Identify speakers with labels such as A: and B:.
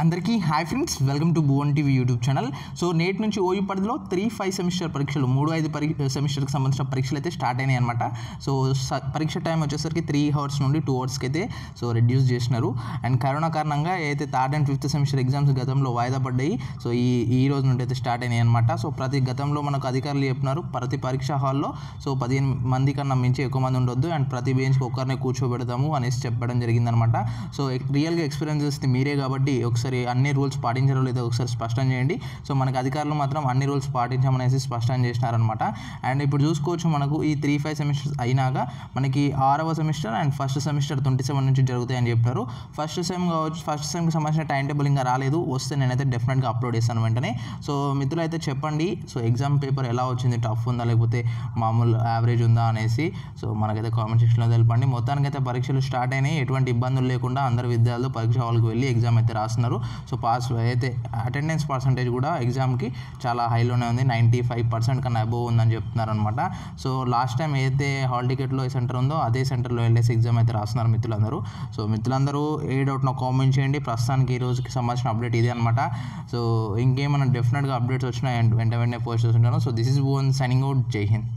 A: అందరికీ hi friends welcome to Bhuvan TV YouTube channel. So నేటి నుంచి ఓయూ పరిధిలో త్రీ ఫైవ్ సెమిస్టర్ పరీక్షలు మూడు ఐదు పరీ సెమిస్టర్కి సంబంధించిన పరీక్షలు అయితే స్టార్ట్ అయినాయి అనమాట సో పరీక్ష టైం వచ్చేసరికి త్రీ అవర్స్ నుండి టూ అవర్స్కి అయితే సో రెడ్యూస్ చేసినారు. అండ్ కరోనా కారణంగా అయితే third and fifth semester exams గతంలో వాయిదా పడ్డాయి సో ఈ ఈ రోజు నుండి అయితే స్టార్ట్ అయినాయి అనమాట సో ప్రతి గతంలో మనకు అధికారులు చెప్పినారు ప్రతి పరీక్ష హాల్లో సో పదిహేను మంది కన్నా మించి ఎక్కువ మంది ఉండొద్దు అండ్ ప్రతి బెంచ్కి ఒక్కరినే కూర్చోబెడతాము అనేసి చెప్పడం జరిగిందనమాట సో రియల్గా ఎక్స్పీరియన్స్ చేస్తే మీరే కాబట్టి ఒకసారి అన్ని రూల్స్ పాటించారో లేదో ఒకసారి స్పష్టం చేయండి. సో మనకి అధికారులు మాత్రం అన్ని రూల్స్ పాటించామనేసి స్పష్టం చేసినారనమాట అండ్ ఇప్పుడు చూసుకోవచ్చు మనకు ఈ త్రీ ఫైవ్ సెమిస్టర్స్ అయినాక మనకి ఆరవ semester and first semester twenty seven నుంచి జరుగుతాయని చెప్పారు ఫస్ట్ సెమ్ కావచ్చు ఫస్ట్ సెమ్కి సంబంధించిన టైం టేబుల్ ఇంకా రాలేదు. వస్తే నేనైతే డెఫినెట్గా అప్లోడ్ చేస్తాను వెంటనే. సో మిత్రులు అయితే చెప్పండి. సో ఎగ్జామ్ పేపర్ ఎలా వచ్చింది? టఫ్ ఉందా? లేకపోతే మామూలు యావరేజ్ ఉందా? అనేసి. సో మనకైతే కామెంట్ సెక్షన్లో తెలపండి. మొత్తానికైతే పరీక్షలు స్టార్ట్ అయినాయి. ఎటువంటి ఇబ్బందులు లేకుండా అందరు విద్యార్థులు పరీక్ష హాల్కి వెళ్ళి ఎగ్జామ్ అయితే రాస్తున్నారు. సో పాస్ అయితే అటెండెన్స్ పర్సంటేజ్ కూడా ఎగ్జామ్కి చాలా హైలోనే ఉంది. నైంటీ ఫైవ్ పర్సెంట్ కన్నా అబోవ్ ఉందని చెప్తున్నారు అనమాట సో లాస్ట్ టైం ఏదైతే హాల్ టికెట్లో ఏ సెంటర్ ఉందో అదే సెంటర్లో వెళ్ళేసి ఎగ్జామ్ అయితే రాస్తున్నారు మిత్రులందరూ. సో మిత్రులందరూ ఏ డౌట్ నాకు కామెంట్ చేయండి. ప్రస్తుతానికి ఈ రోజుకి సంబంధించిన అప్డేట్ ఇదే అనమాట సో ఇంకేమైనా డెఫినెట్గా అప్డేట్స్ వచ్చినా వెంట వెంటనే పోస్ట్ చేస్తుంటాను. So this is Bhuvan signing out జై హింద్.